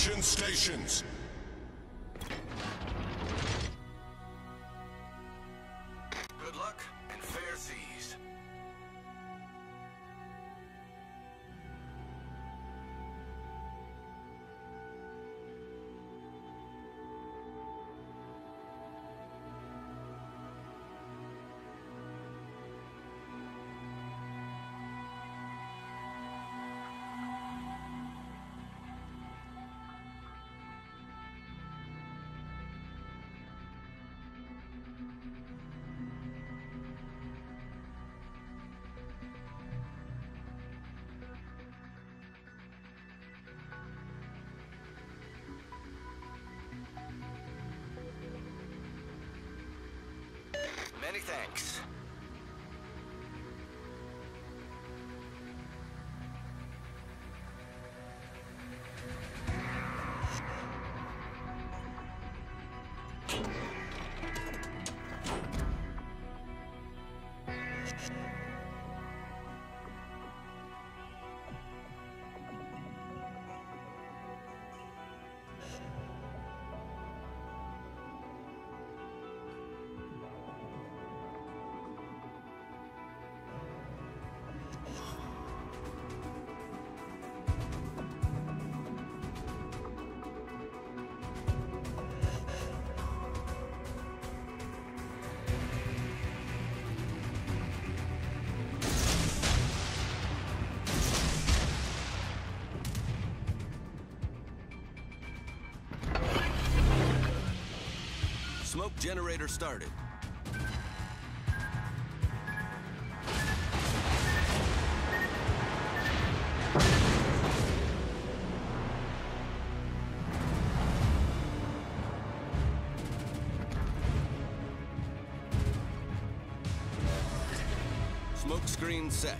Action stations. Many thanks. Generator started. Smoke screen set.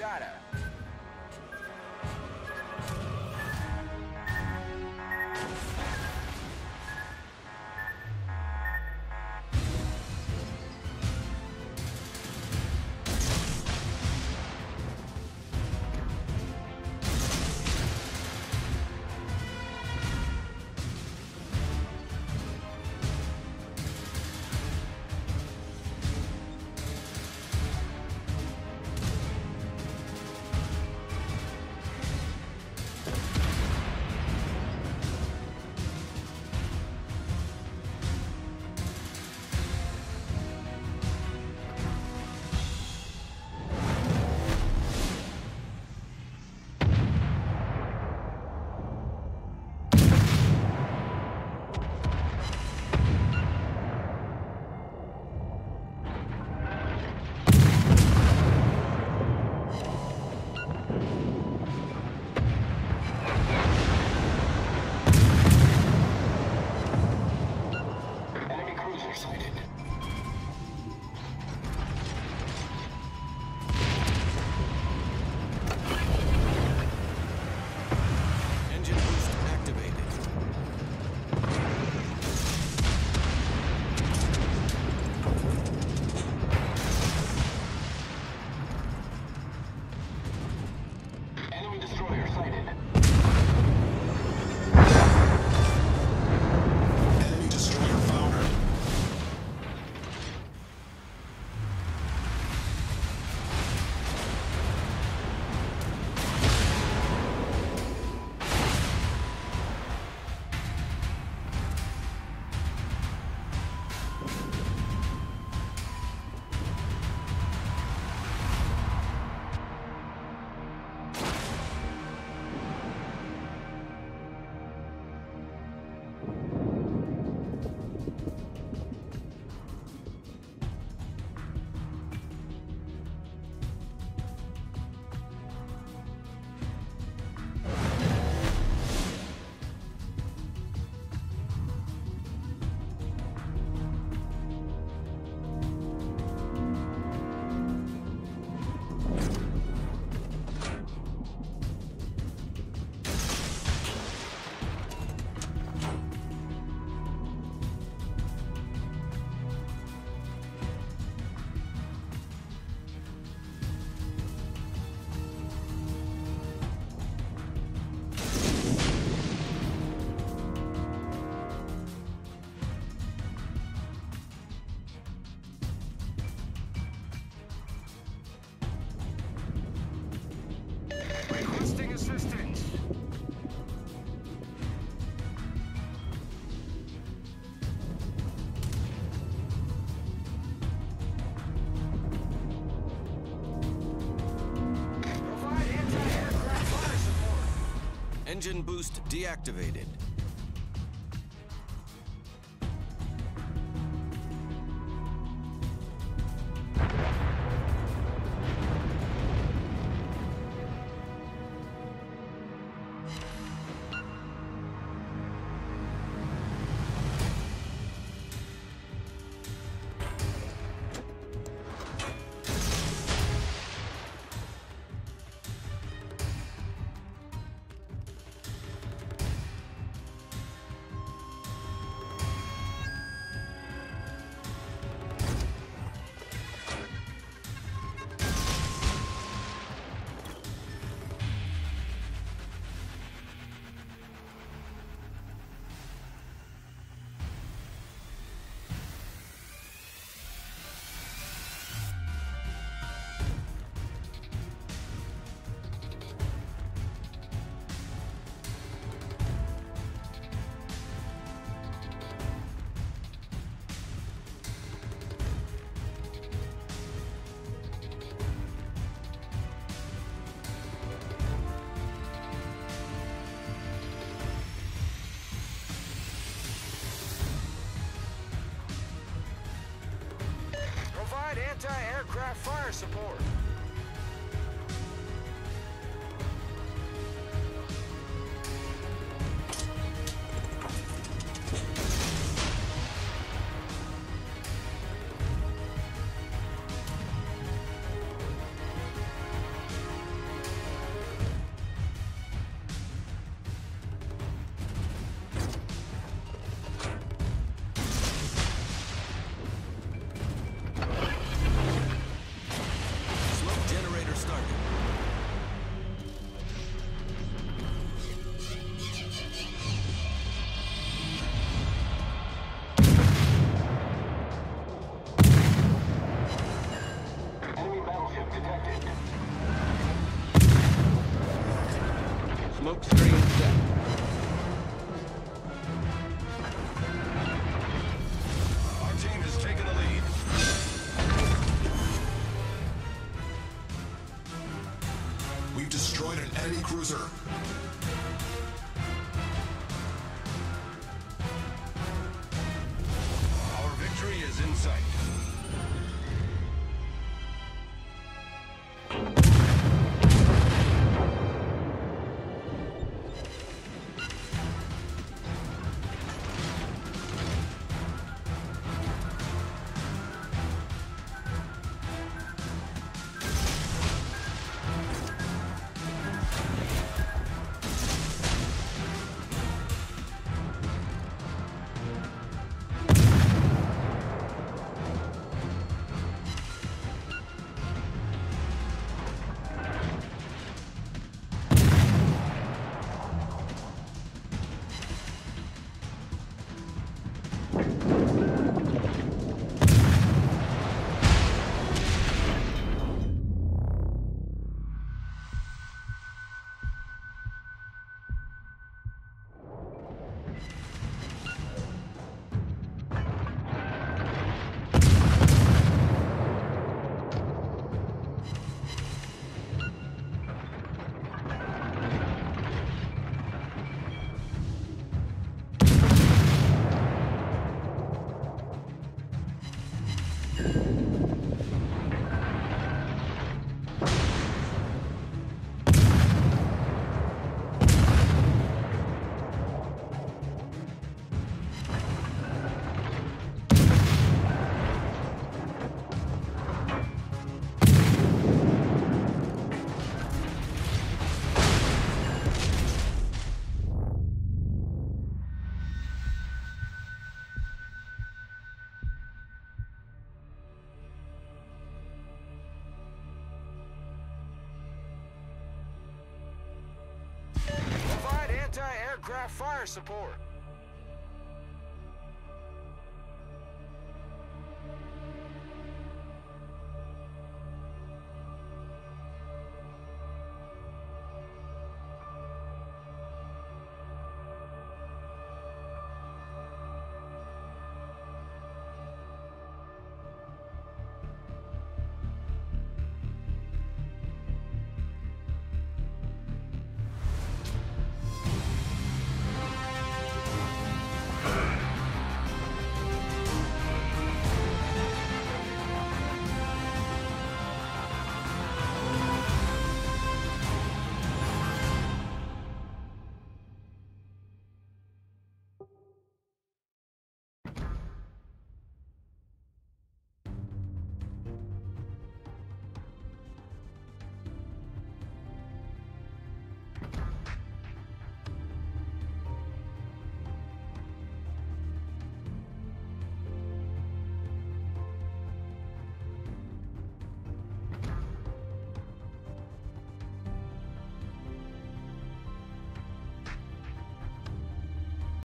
data assistance. Engine boost deactivated. Support. Enemy Anti-aircraft fire support.